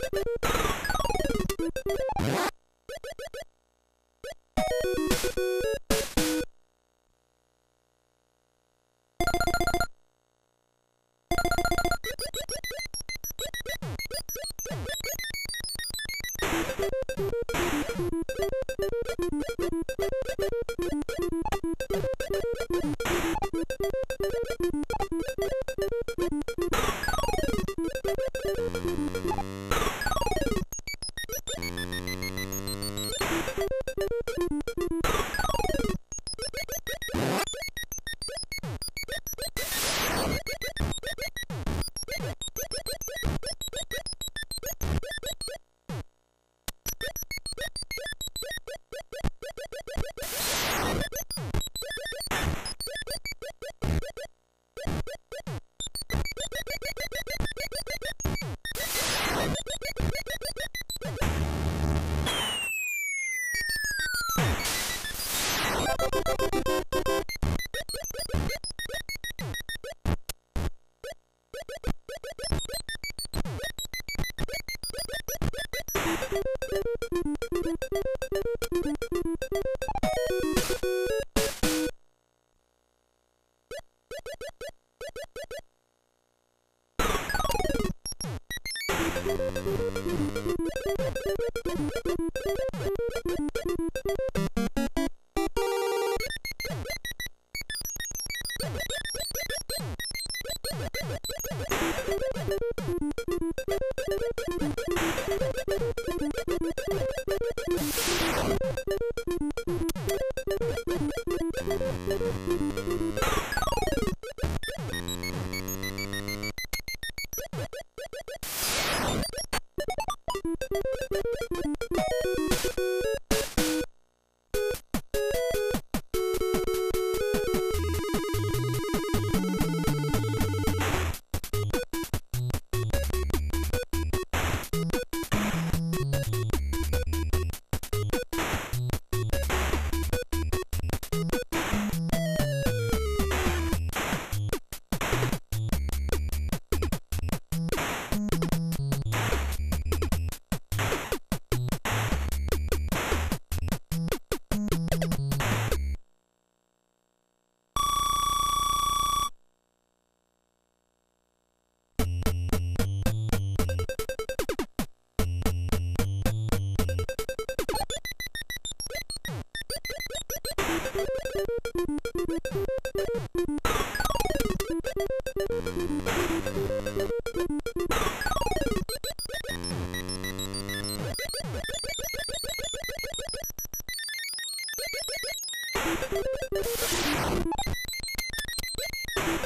Thank you.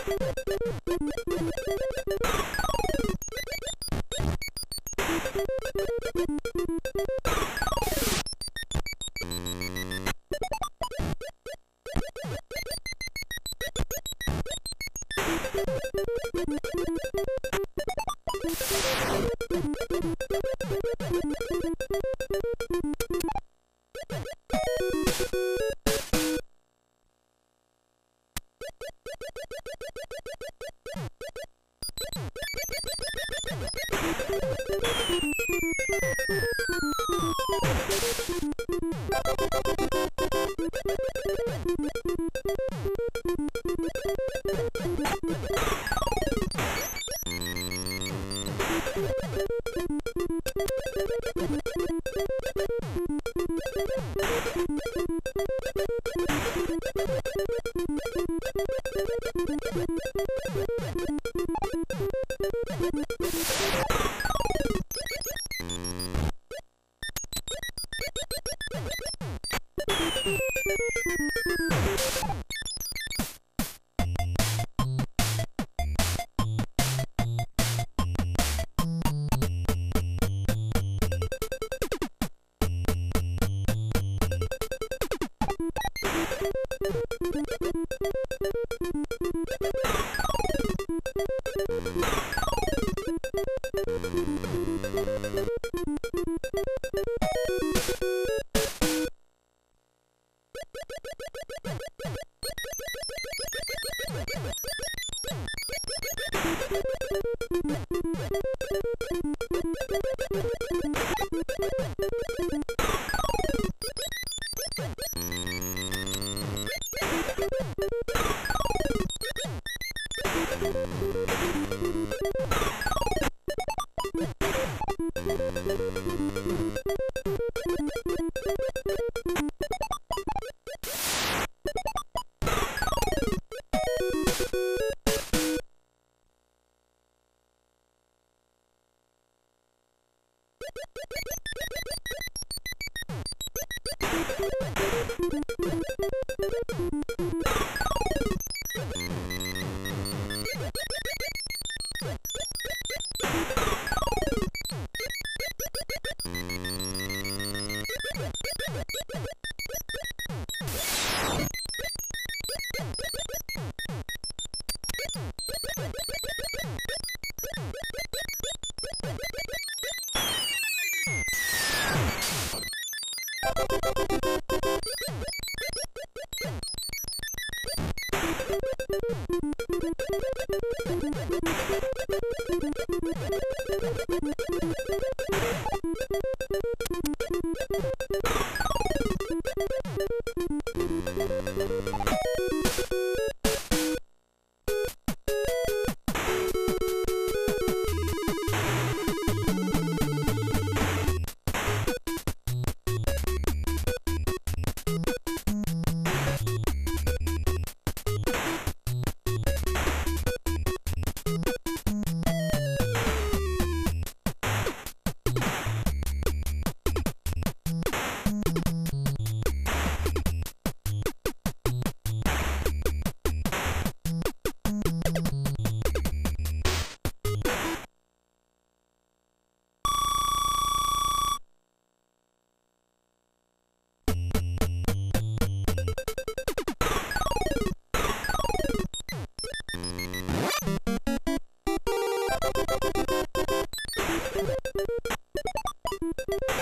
You.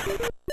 you